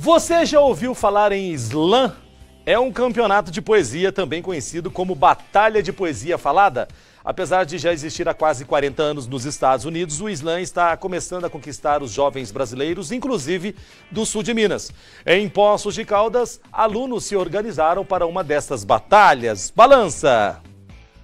Você já ouviu falar em slam? É um campeonato de poesia também conhecido como Batalha de Poesia Falada. Apesar de já existir há quase 40 anos nos Estados Unidos, o slam está começando a conquistar os jovens brasileiros, inclusive do sul de Minas. Em Poços de Caldas, alunos se organizaram para uma destas batalhas. Balança!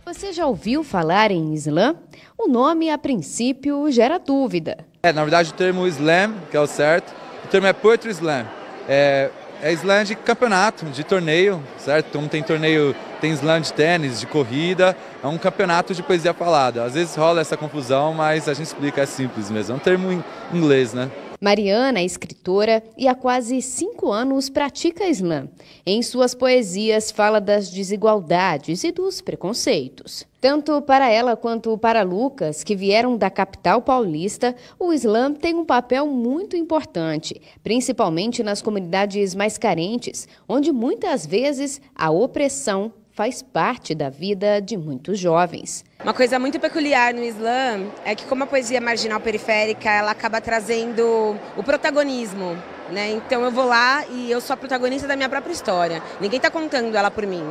Você já ouviu falar em slam? O nome, a princípio, gera dúvida. É, na verdade, o termo slam, que é o certo, o termo é poetry slam. É, é slam de campeonato, de torneio, certo? Então tem torneio, tem slam de tênis, de corrida, é um campeonato de poesia falada. Às vezes rola essa confusão, mas a gente explica, é simples mesmo. É um termo em inglês, né? Mariana é escritora e há quase cinco anos pratica slam. Em suas poesias fala das desigualdades e dos preconceitos. Tanto para ela quanto para Lucas, que vieram da capital paulista, o slam tem um papel muito importante, principalmente nas comunidades mais carentes, onde muitas vezes a opressão faz parte da vida de muitos jovens. Uma coisa muito peculiar no Islã é que como a poesia marginal periférica, ela acaba trazendo o protagonismo. Né? Então eu vou lá e eu sou a protagonista da minha própria história. Ninguém está contando ela por mim.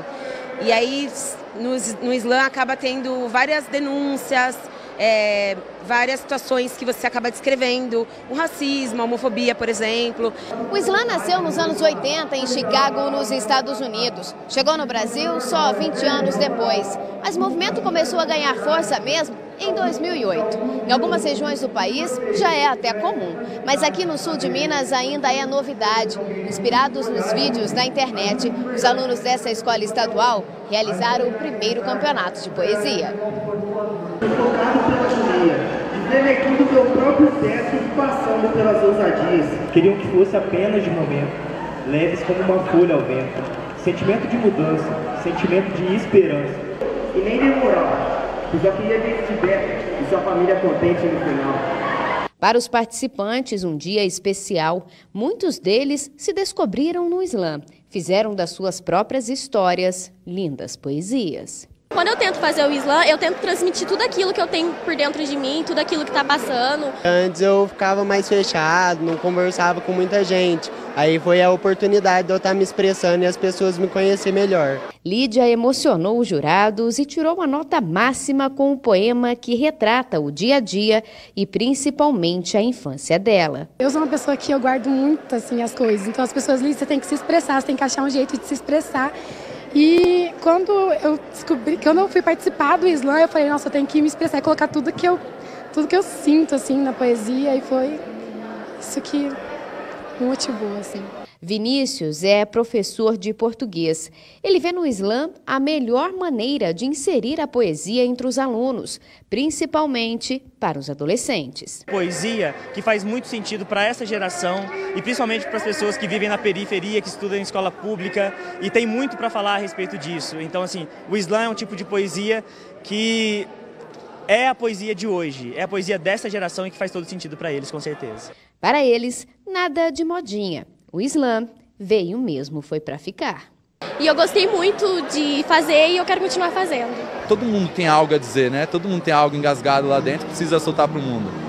E aí no, no Islã acaba tendo várias denúncias, é, várias situações que você acaba descrevendo, o racismo, a homofobia, por exemplo. O Islã nasceu nos anos 80 em Chicago, nos Estados Unidos. Chegou no Brasil só 20 anos depois. Mas o movimento começou a ganhar força mesmo em 2008. Em algumas regiões do país já é até comum, mas aqui no sul de Minas ainda é novidade. Inspirados nos vídeos da internet, os alunos dessa escola estadual realizaram o primeiro campeonato de poesia denegando meu próprio teto e passando pelas ousadias. Queriam que fosse apenas de momento, leves como uma folha ao vento. Sentimento de mudança, sentimento de esperança. E nem demorava, eu só queria ver de e sua família contente no final. Para os participantes, um dia especial, muitos deles se descobriram no Islã, fizeram das suas próprias histórias lindas poesias. Quando eu tento fazer o slam, eu tento transmitir tudo aquilo que eu tenho por dentro de mim, tudo aquilo que está passando. Antes eu ficava mais fechado, não conversava com muita gente. Aí foi a oportunidade de eu estar tá me expressando e as pessoas me conhecer melhor. Lídia emocionou os jurados e tirou uma nota máxima com o um poema que retrata o dia a dia e principalmente a infância dela. Eu sou uma pessoa que eu guardo muito assim as coisas, então as pessoas ali você tem que se expressar, você tem que achar um jeito de se expressar. E quando eu descobri, quando eu fui participar do slam, eu falei, nossa, eu tenho que me expressar e colocar tudo que eu, tudo que eu sinto assim na poesia. E foi isso que me motivou assim. Vinícius é professor de português. Ele vê no Islã a melhor maneira de inserir a poesia entre os alunos, principalmente para os adolescentes. Poesia que faz muito sentido para essa geração e principalmente para as pessoas que vivem na periferia, que estudam em escola pública e tem muito para falar a respeito disso. Então, assim, o Islã é um tipo de poesia que é a poesia de hoje, é a poesia dessa geração e que faz todo sentido para eles, com certeza. Para eles, nada de modinha. O Islã veio mesmo, foi para ficar. E eu gostei muito de fazer e eu quero continuar fazendo. Todo mundo tem algo a dizer, né? Todo mundo tem algo engasgado lá dentro, precisa soltar para o mundo.